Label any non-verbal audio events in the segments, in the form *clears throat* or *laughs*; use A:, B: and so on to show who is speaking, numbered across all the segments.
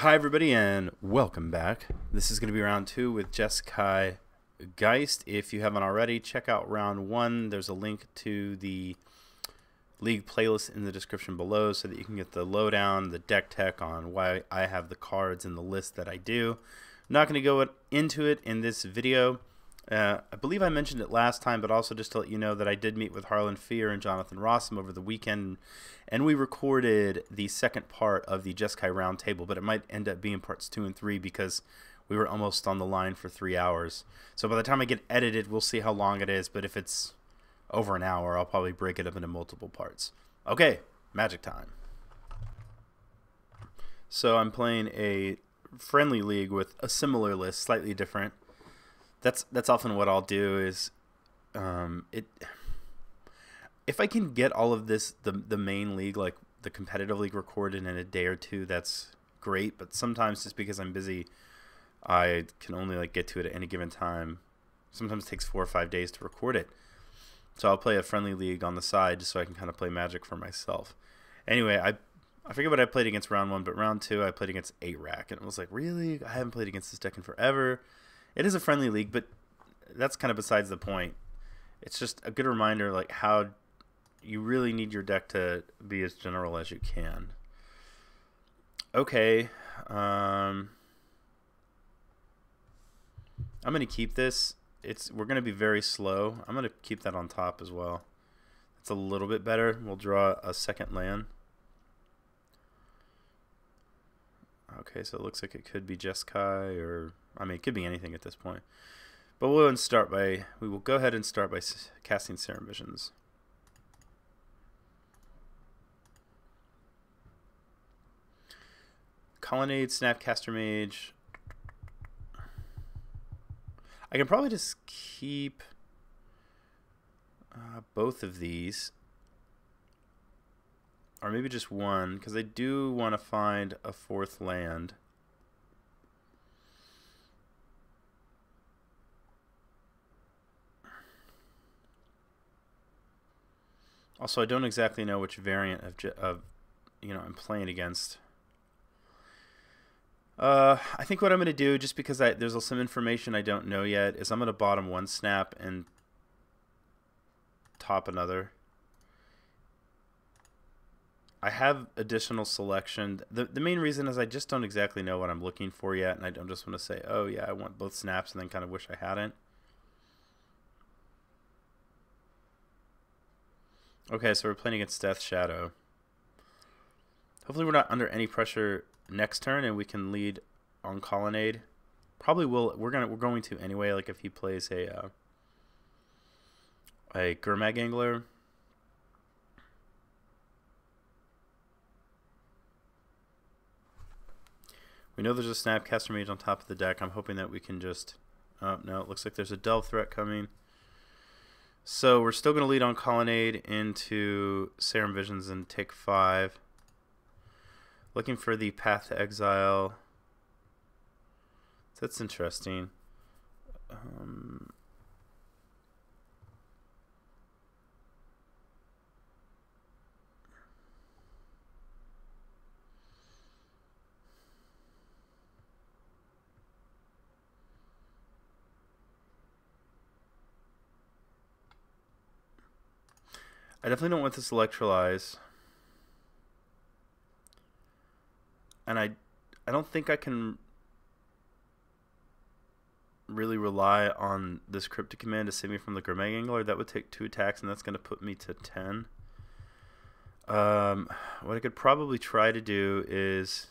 A: Hi, everybody, and welcome back. This is going to be round two with Jeskai Geist. If you haven't already, check out round one. There's a link to the league playlist in the description below so that you can get the lowdown, the deck tech on why I have the cards in the list that I do. I'm not going to go into it in this video. Uh, I believe I mentioned it last time, but also just to let you know that I did meet with Harlan Fear and Jonathan Rossum over the weekend, and we recorded the second part of the Jeskai Roundtable, but it might end up being parts two and three because we were almost on the line for three hours. So by the time I get edited, we'll see how long it is, but if it's over an hour, I'll probably break it up into multiple parts. Okay, magic time. So I'm playing a friendly league with a similar list, slightly different that's that's often what I'll do is um, it if I can get all of this the the main league like the competitive league recorded in a day or two that's great. But sometimes just because I'm busy I can only like get to it at any given time. Sometimes it takes four or five days to record it. So I'll play a friendly league on the side just so I can kind of play magic for myself. Anyway I I forget what I played against round one but round two I played against eight rack and it was like really? I haven't played against this deck in forever it is a friendly league, but that's kind of besides the point. It's just a good reminder, like how you really need your deck to be as general as you can. Okay, um, I'm gonna keep this. It's we're gonna be very slow. I'm gonna keep that on top as well. It's a little bit better. We'll draw a second land. Okay, so it looks like it could be Jeskai or I mean, it could be anything at this point. But we'll start by we will go ahead and start by casting Serum Visions. Colonnade, Snapcaster Mage. I can probably just keep uh, both of these. Or maybe just one, because I do want to find a fourth land. Also, I don't exactly know which variant of, of you know I'm playing against. Uh, I think what I'm going to do, just because I, there's some information I don't know yet, is I'm going to bottom one snap and top another. I have additional selection. The, the main reason is I just don't exactly know what I'm looking for yet, and I don't just want to say, oh yeah, I want both snaps, and then kind of wish I hadn't. Okay, so we're playing against Death Shadow. Hopefully we're not under any pressure next turn and we can lead on Colonnade. Probably will we're gonna we're going to anyway, like if he plays a uh, a Gurmag Angler. We know there's a Snapcaster Mage on top of the deck. I'm hoping that we can just... Oh, no, it looks like there's a Delve threat coming. So we're still going to lead on Colonnade into Serum Visions and take five. Looking for the Path to Exile. That's interesting. Um, I definitely don't want this electrolyze. And I I don't think I can really rely on this cryptic command to save me from the Gurmag Angler. That would take two attacks, and that's going to put me to 10. Um, what I could probably try to do is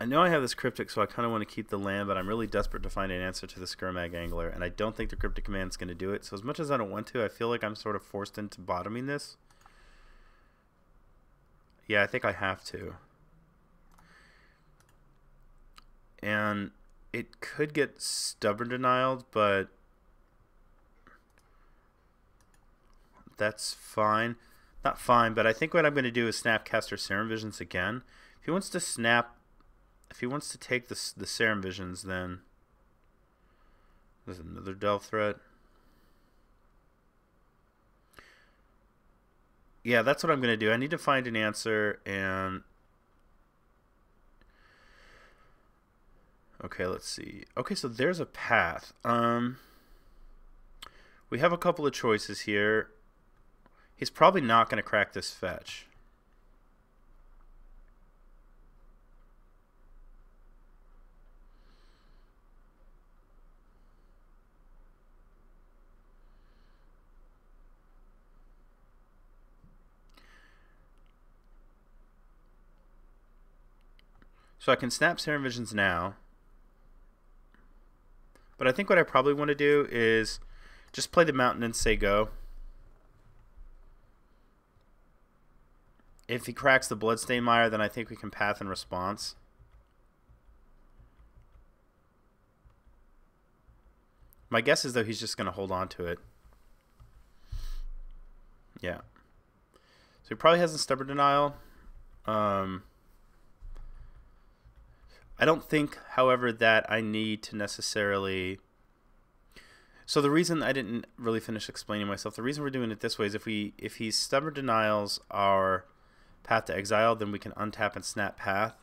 A: I know I have this cryptic, so I kind of want to keep the land, but I'm really desperate to find an answer to the Gurmag Angler, and I don't think the cryptic command is going to do it. So as much as I don't want to, I feel like I'm sort of forced into bottoming this. Yeah, I think I have to. And it could get stubborn denial, but that's fine. Not fine, but I think what I'm going to do is Snapcaster Serum Visions again. If he wants to snap if he wants to take the the Serum Visions, then there's another Delve threat. yeah, that's what I'm going to do. I need to find an answer and Okay, let's see. Okay, so there's a path. Um we have a couple of choices here. He's probably not going to crack this fetch. So I can snap Serum Visions now. But I think what I probably want to do is just play the mountain and say go. If he cracks the Bloodstain Mire, then I think we can path in response. My guess is though he's just going to hold on to it. Yeah. So he probably has a Stubborn Denial. Um, I don't think, however, that I need to necessarily. So the reason I didn't really finish explaining myself, the reason we're doing it this way is if we if he's stubborn denials our path to exile, then we can untap and snap path.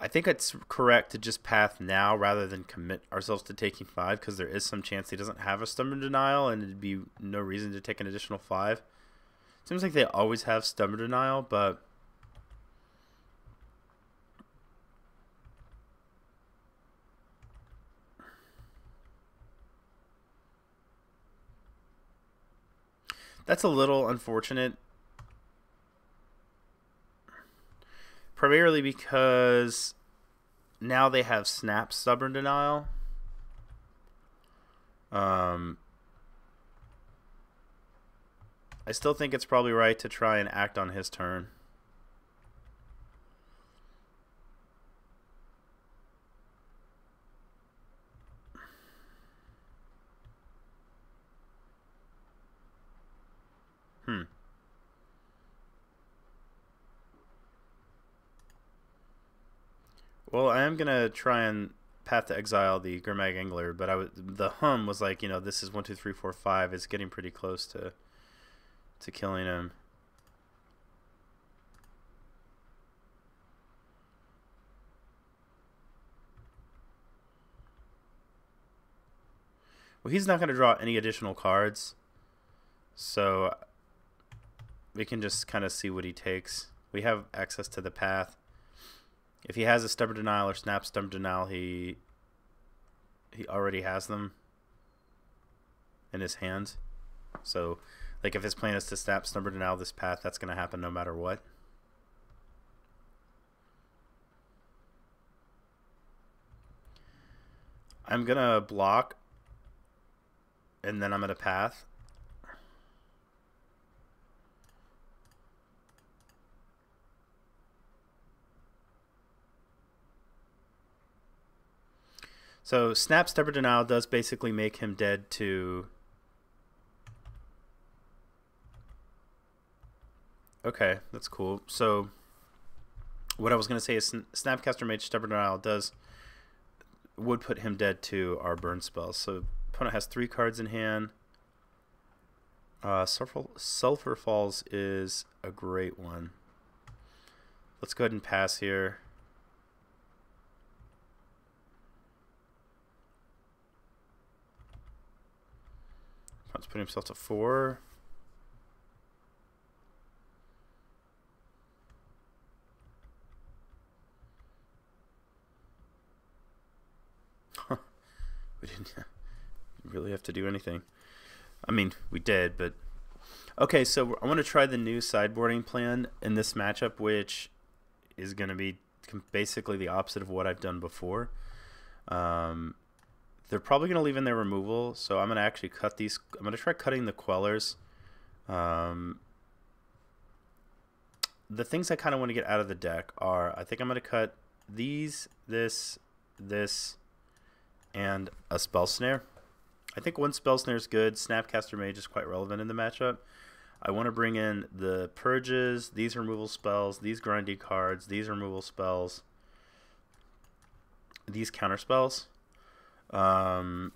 A: I think it's correct to just path now rather than commit ourselves to taking five because there is some chance he doesn't have a stubborn denial and it'd be no reason to take an additional five. Seems like they always have stubborn denial, but That's a little unfortunate. Primarily because now they have snap stubborn denial. Um, I still think it's probably right to try and act on his turn. Hmm. Well, I am gonna try and path to exile the Gurmag Angler, but I was the hum was like, you know, this is one, two, three, four, five. It's getting pretty close to to killing him. Well, he's not going to draw any additional cards. So we can just kind of see what he takes. We have access to the path. If he has a stubborn denial or snap stubborn denial, he he already has them in his hand. So, like if his plan is to snap stubborn denial this path, that's going to happen no matter what. I'm going to block and then I'm going to path. So snap stubborn denial does basically make him dead to. Okay, that's cool. So what I was gonna say is Snapcaster Mage stubborn denial does would put him dead to our burn spells. So opponent has three cards in hand. Uh, Sulfur, Sulfur Falls is a great one. Let's go ahead and pass here. Put himself to four. we didn't *laughs* really have to do anything. I mean, we did, but okay. So I want to try the new sideboarding plan in this matchup, which is going to be basically the opposite of what I've done before. Um, they're probably going to leave in their removal, so I'm going to actually cut these. I'm going to try cutting the Quellers. Um, the things I kind of want to get out of the deck are, I think I'm going to cut these, this, this, and a Spell Snare. I think one Spell Snare is good. Snapcaster Mage is quite relevant in the matchup. I want to bring in the Purges, these removal spells, these grindy cards, these removal spells, these counter spells. Um,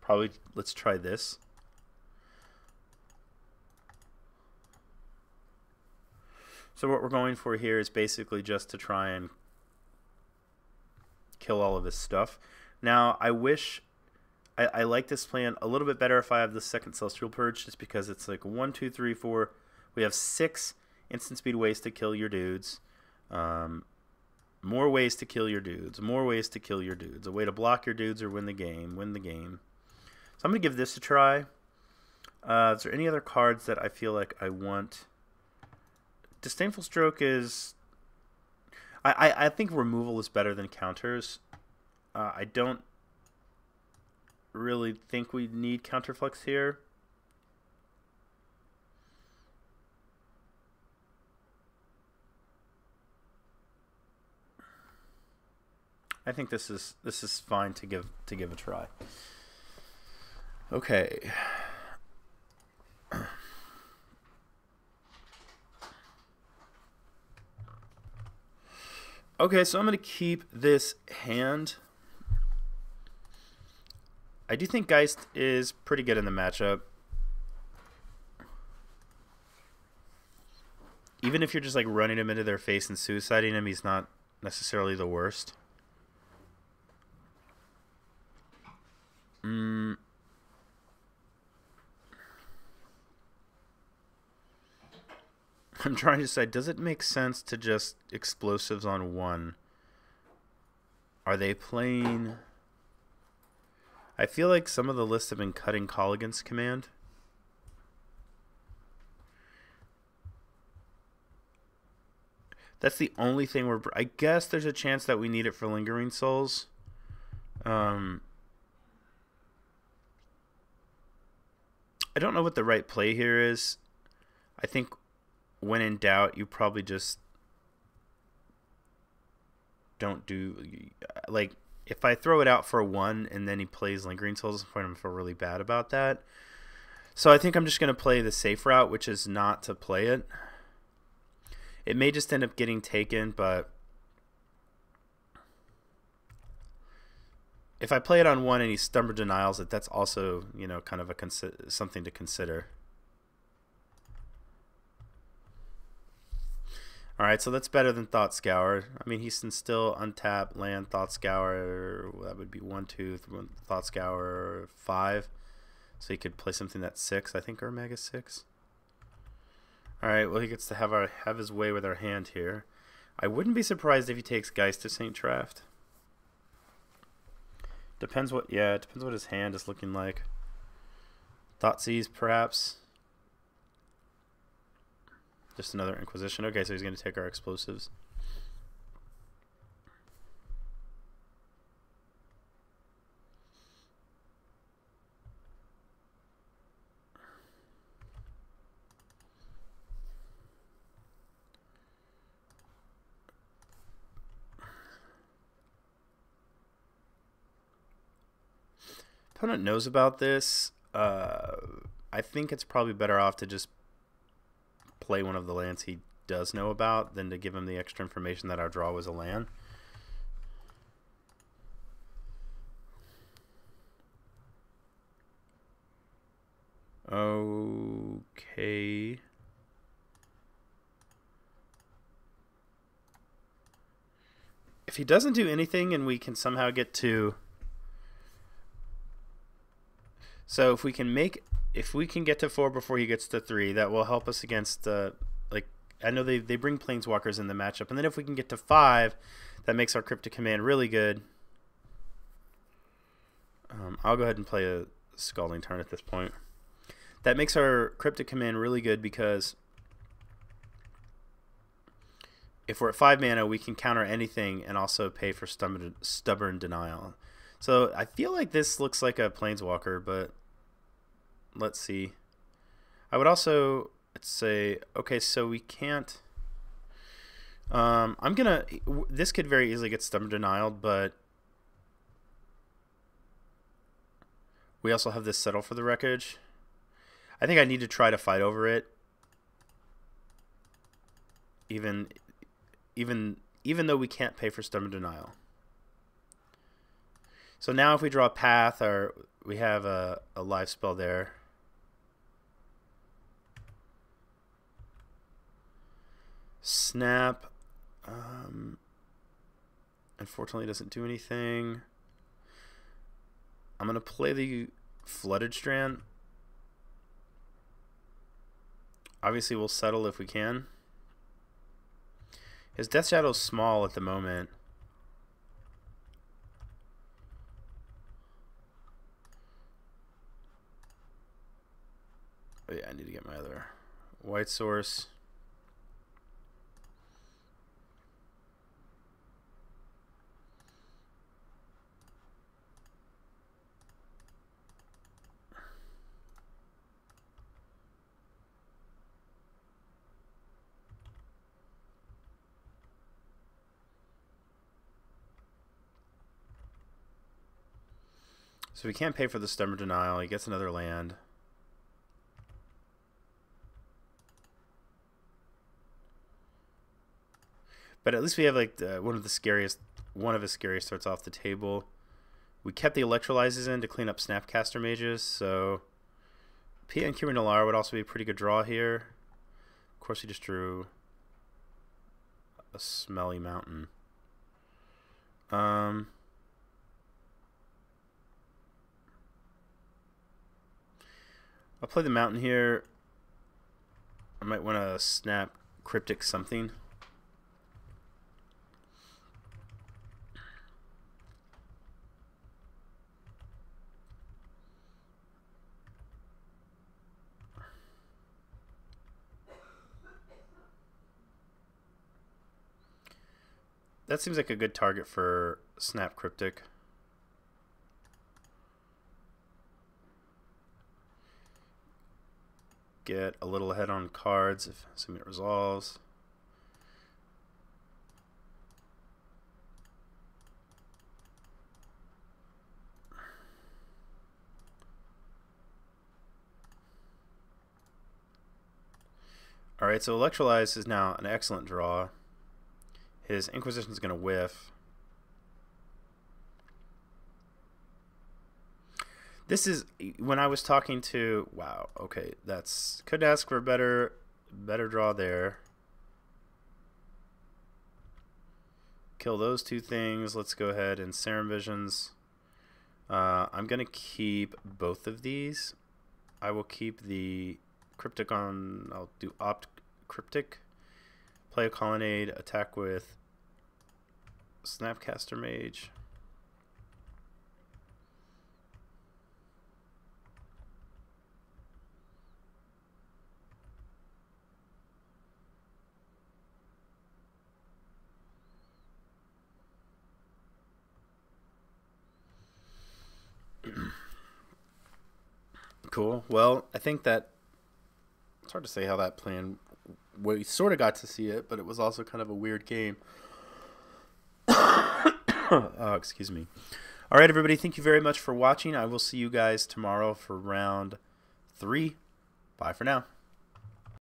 A: probably let's try this. So what we're going for here is basically just to try and kill all of his stuff. Now, I wish I, I like this plan a little bit better if I have the second Celestial Purge, just because it's like one, two, three, four. We have six instant speed ways to kill your dudes. Um, more ways to kill your dudes. More ways to kill your dudes. A way to block your dudes or win the game. Win the game. So I'm going to give this a try. Uh, is there any other cards that I feel like I want? Disdainful Stroke is... I, I, I think removal is better than counters. Uh, I don't really think we need counterflux here. I think this is this is fine to give to give a try. Okay. Okay, so I'm going to keep this hand. I do think Geist is pretty good in the matchup. Even if you're just like running him into their face and suiciding him, he's not necessarily the worst. Mm. I'm trying to decide, does it make sense to just explosives on one? Are they playing... I feel like some of the lists have been cutting Kolaghan's command. That's the only thing we're... I guess there's a chance that we need it for Lingering Souls. Um... I don't know what the right play here is. I think when in doubt, you probably just don't do like if I throw it out for one and then he plays Lingering Souls, I'm going to feel really bad about that. So I think I'm just going to play the safe route, which is not to play it. It may just end up getting taken, but if I play it on one and he stubborn denials it, that's also you know kind of a something to consider. All right, so that's better than Thought Scour. I mean, he can still untap land Thought Scour. That would be one, two, three, Thought Scour five. So he could play something that's six, I think, or Mega six. All right, well he gets to have our have his way with our hand here. I wouldn't be surprised if he takes Geist of Saint Traft. Depends what, yeah, depends what his hand is looking like. Thoughtseize, perhaps. Just another Inquisition. Okay, so he's going to take our explosives. Opponent knows about this. Uh, I think it's probably better off to just play one of the lands he does know about than to give him the extra information that our draw was a land. Okay. If he doesn't do anything and we can somehow get to... So if we can make if we can get to four before he gets to three, that will help us against uh, like I know they they bring planeswalkers in the matchup, and then if we can get to five, that makes our cryptic command really good. Um, I'll go ahead and play a scalding tarn at this point. That makes our cryptic command really good because if we're at five mana, we can counter anything and also pay for stubborn, stubborn denial. So I feel like this looks like a planeswalker, but let's see. I would also say, okay, so we can't. Um, I'm gonna. This could very easily get stubborn denied, but we also have this settle for the wreckage. I think I need to try to fight over it. Even, even, even though we can't pay for stubborn denial. So now if we draw a path, or we have a, a live spell there. Snap. Um, unfortunately, doesn't do anything. I'm going to play the Flooded Strand. Obviously, we'll settle if we can. His Death Shadow's small at the moment. Oh yeah, I need to get my other white source. So we can't pay for the stubborn Denial. He gets another land. But at least we have like the, one of the scariest, one of his scariest starts off the table. We kept the electrolyzes in to clean up Snapcaster mages, so Pia and Kiran Nalaar would also be a pretty good draw here. Of course, he just drew a smelly mountain. Um, I'll play the mountain here. I might want to snap cryptic something. That seems like a good target for Snap Cryptic. Get a little ahead on cards if assuming it resolves. Alright, so Electrolyze is now an excellent draw. His Inquisition is going to whiff. This is when I was talking to. Wow. Okay, that's couldn't ask for a better better draw there. Kill those two things. Let's go ahead and Serum Visions. Uh, I'm gonna keep both of these. I will keep the Cryptic on. I'll do Opt Cryptic. Play a Colonnade. Attack with Snapcaster Mage. *clears throat* cool. Well, I think that it's hard to say how that plan. We sort of got to see it, but it was also kind of a weird game. *coughs* oh, excuse me. All right, everybody. Thank you very much for watching. I will see you guys tomorrow for round three. Bye for now.